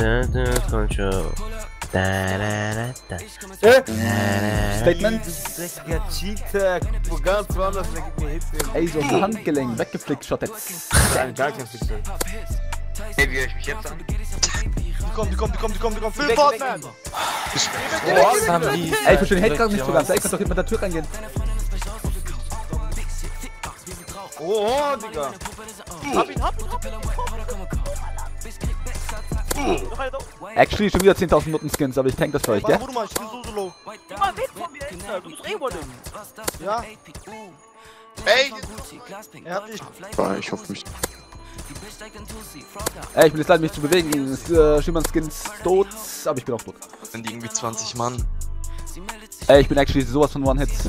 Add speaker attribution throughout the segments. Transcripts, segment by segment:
Speaker 1: Da, da, Control. Da, da, da, da.
Speaker 2: Äh, Statement.
Speaker 3: Dreckiger Cheater, wo ganz woanders, der gibt mir Hits.
Speaker 2: Ey, so ein Handgelenk, weggeflickt, Shot jetzt.
Speaker 3: Nein, gar kein Fixer.
Speaker 4: Ey, wie höre ich mich jetzt an?
Speaker 5: Die kommen, die kommen, die kommen, die kommen, die kommen. Film Fortman!
Speaker 2: Ey, ich verstehe den Hate gerade nicht so ganz. Ey, ich kann doch hinter der Tür reingehen.
Speaker 3: Oh, oh, Digga.
Speaker 5: Hab ihn, hab ihn, hab ihn!
Speaker 2: Actually schon wieder 10.000 Nutten Skins, aber ich tank das für euch,
Speaker 5: Warte,
Speaker 2: gell?
Speaker 5: du mal, ich bin so, so low. Immer weg von mir, Alter. Du bist eh dem. Ja,
Speaker 4: Ey,
Speaker 5: er hat dich.
Speaker 6: Ich hoffe mich.
Speaker 2: Ey, ich bin jetzt leid, mich zu bewegen. Äh, Schimmern Skins tot, aber ich bin auch tot.
Speaker 6: Sind die irgendwie 20 Mann?
Speaker 2: Ey, ich bin actually sowas von One-Hits.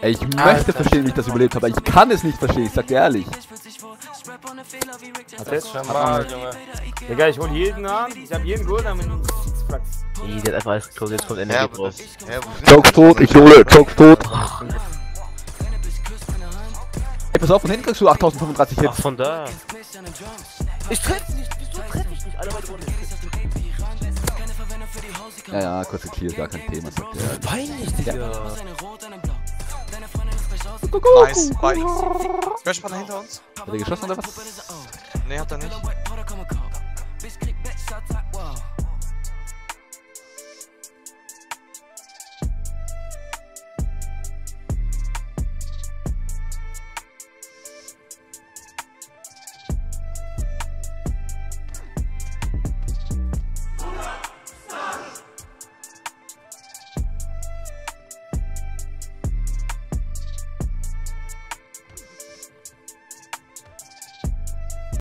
Speaker 2: Ey, ich möchte verstehen, wie ich das überlebt habe, aber ich kann es nicht verstehen, ich sag dir ehrlich.
Speaker 3: Hat jetzt schon mal, Junge. Digga, ich hol jeden an. Ich hab jeden aber mit Flax.
Speaker 1: Nee, der hat einfach alles geklont, jetzt kommt Energie drauf.
Speaker 4: sind
Speaker 2: Jokes tot, ich hole, Jokes tot. Ey, pass auf, von hinten kriegst du 8035
Speaker 1: Ach,
Speaker 2: Hits.
Speaker 1: von da.
Speaker 5: Ich treff nicht, wieso treff ich nicht? Alle beide wurden
Speaker 2: Ja, ja, kurz gecleart, gar kein Thema, sagt.
Speaker 1: Peinlich, Digga.
Speaker 6: Nice, bye. Smash mal hinter uns?
Speaker 2: Hat er geschossen oder was?
Speaker 6: Nee, hat er nicht.